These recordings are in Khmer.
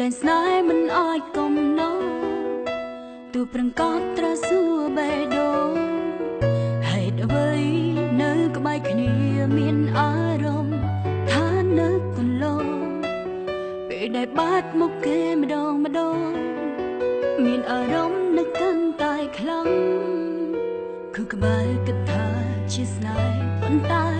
ដែងស្នេហ៍មិនអាចកុំណោទូប្រឹងកត់ត្រាសួរបេះដូងហេតុអ្វីនៅក្បែរគ្នាមានអារម្មណ៍ថានៅកន្លងពេលដែលបាត់មុខគេម្ដងម្ដងមានអារម្មណ៍នឹកកាន់តែខ្លាំងគឺក្បែរគិតថាជាស្នេហ៍ប៉ុន្តែ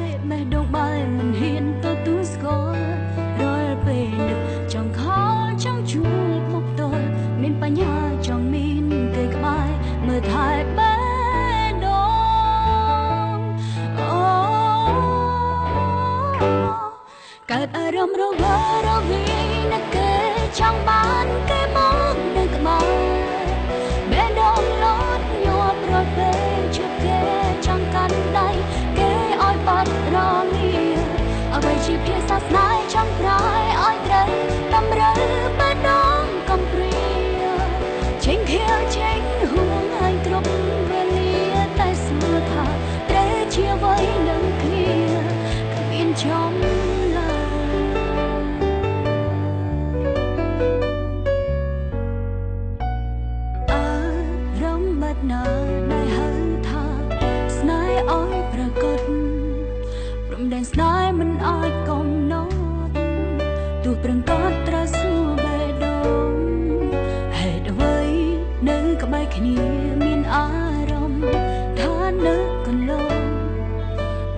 កើតអារម្មណ៍រវើរវាយនឹកគេចង់បានគេមកនៅក្ចំឡើយអារម្មណ៍បាត់ណាដែលហៅថាស្នេហ៍ឲ្យប្រកបព្រំដែនស្នេហ៍មិនអាចកុំណត់ទោះប្រឹងកត់ត្រាសួរបេះដូងហេតុអ្វីនៅក្បែរគ្នាមានអារម្មណ៍ថានៅកន្លង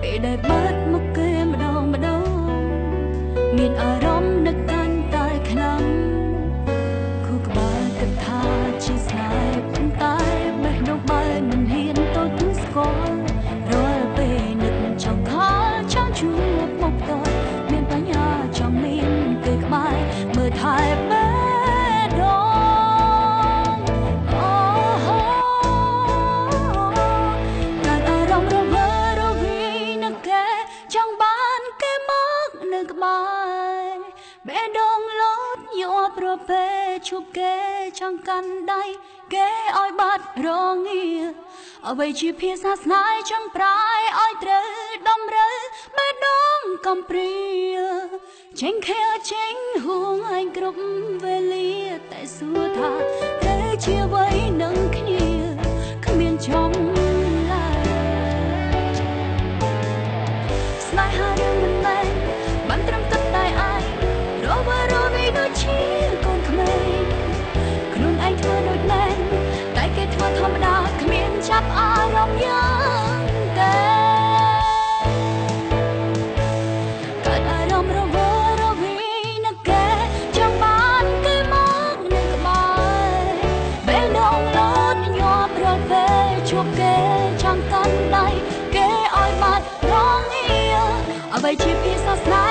ពេលដែលបាត់ មានអារម្មណ៍នឹក បេះដូងលោតញាប់រពេលជួបគេចង់កាន់ដៃគេឲ្យបាត់រងាអ្វីជាភាសាស្នេហ៍ចង់ប្រែឲ្យត្រូវតម្រូវបេះដូងកំព្រាចេញខែចេញហួងឲ្យគ្រប់វេលាតែសួរថាត្រូវជាអ្វីនឹងគ្នាគ្មានចំ ពេលជួបគេចង់កាន់ដៃគេឲ្យបាត់រងាអ្វីជាភាសាស្នេហ៍ចង់ប្រែឲ្យ